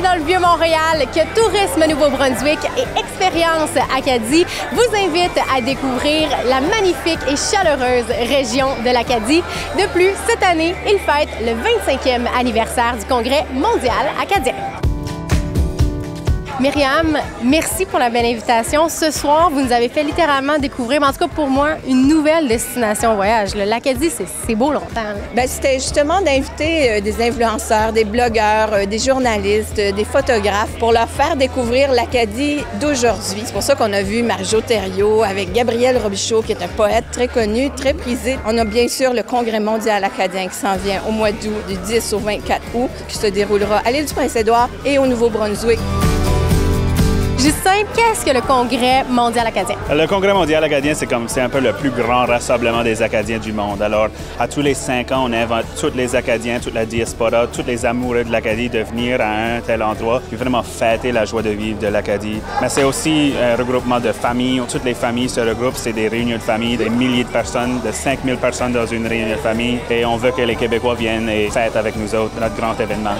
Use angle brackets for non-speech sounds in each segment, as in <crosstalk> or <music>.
dans le Vieux-Montréal que Tourisme Nouveau-Brunswick et Expérience Acadie vous invitent à découvrir la magnifique et chaleureuse région de l'Acadie. De plus, cette année, il fête le 25e anniversaire du Congrès mondial acadien. Myriam, merci pour la belle invitation. Ce soir, vous nous avez fait littéralement découvrir, en tout cas pour moi, une nouvelle destination voyage. L'Acadie, c'est beau longtemps. Ben, C'était justement d'inviter euh, des influenceurs, des blogueurs, euh, des journalistes, euh, des photographes pour leur faire découvrir l'Acadie d'aujourd'hui. C'est pour ça qu'on a vu Marjo Thériault avec Gabriel Robichaud, qui est un poète très connu, très prisé. On a bien sûr le Congrès mondial acadien qui s'en vient au mois d'août, du 10 au 24 août, qui se déroulera à l'île du Prince-Édouard et au Nouveau-Brunswick. Justin, qu'est-ce que le Congrès mondial acadien? Le Congrès mondial acadien, c'est comme c'est un peu le plus grand rassemblement des Acadiens du monde. Alors, à tous les cinq ans, on invite tous les Acadiens, toute la diaspora, tous les amoureux de l'Acadie de venir à un tel endroit et vraiment fêter la joie de vivre de l'Acadie. Mais c'est aussi un regroupement de familles. Toutes les familles se regroupent. C'est des réunions de famille, des milliers de personnes, de 5000 personnes dans une réunion de famille. Et on veut que les Québécois viennent et fêtent avec nous autres notre grand événement.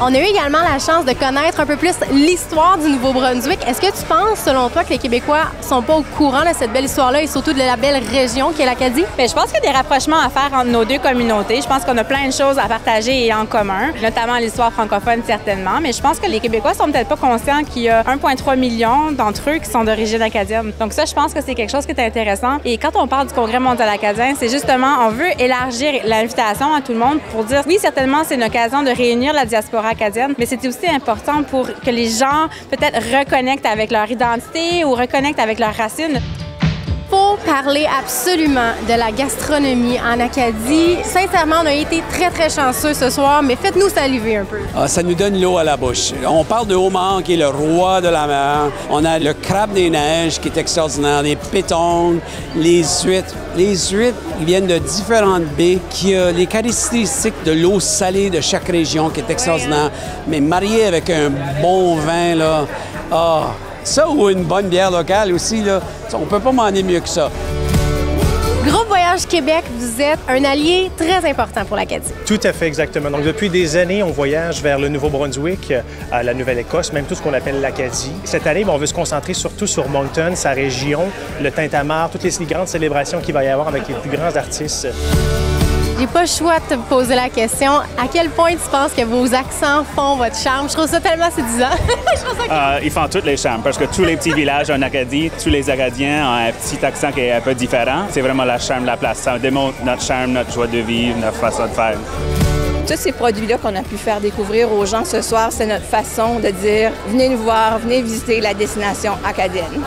On a eu également la chance de connaître un peu plus l'histoire du Nouveau-Brunswick. Est-ce que tu penses, selon toi, que les Québécois sont pas au courant de cette belle histoire-là et surtout de la belle région qu'est l'Acadie? Bien, je pense qu'il y a des rapprochements à faire entre nos deux communautés. Je pense qu'on a plein de choses à partager et en commun, notamment l'histoire francophone, certainement. Mais je pense que les Québécois sont peut-être pas conscients qu'il y a 1,3 million d'entre eux qui sont d'origine acadienne. Donc ça, je pense que c'est quelque chose qui est intéressant. Et quand on parle du Congrès mondial acadien, c'est justement, on veut élargir l'invitation à tout le monde pour dire, oui, certainement, c'est une occasion de réunir la diaspora acadienne, mais c'est aussi important pour que les gens peut-être reconnectent avec leur identité ou reconnectent avec leurs racines faut parler absolument de la gastronomie en Acadie. Sincèrement, on a été très, très chanceux ce soir, mais faites-nous saliver un peu. Ah, ça nous donne l'eau à la bouche. On parle de homard, qui est le roi de la mer. On a le crabe des neiges, qui est extraordinaire, les pétons, les huîtres. Les huîtres ils viennent de différentes baies qui ont les caractéristiques de l'eau salée de chaque région, qui est extraordinaire. Mais marié avec un bon vin, là, ah, ça ou une bonne bière locale aussi, là, on peut pas demander mieux que ça. Groupe Voyage Québec, vous êtes un allié très important pour l'Acadie. Tout à fait, exactement. Donc, depuis des années, on voyage vers le Nouveau-Brunswick, à la Nouvelle-Écosse, même tout ce qu'on appelle l'Acadie. Cette année, on veut se concentrer surtout sur Moncton, sa région, le Tintamarre, toutes les grandes célébrations qu'il va y avoir avec les plus grands artistes. J'ai pas le choix de te poser la question. À quel point tu penses que vos accents font votre charme? Je trouve ça tellement séduisant. <laughs> euh, ils font tous les charmes parce que tous les petits villages en Acadie, tous les Acadiens ont un petit accent qui est un peu différent. C'est vraiment la charme de la place. Ça démontre notre charme, notre joie de vivre, notre façon de faire. Tous ces produits-là qu'on a pu faire découvrir aux gens ce soir, c'est notre façon de dire venez nous voir, venez visiter la destination acadienne.